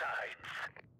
sides.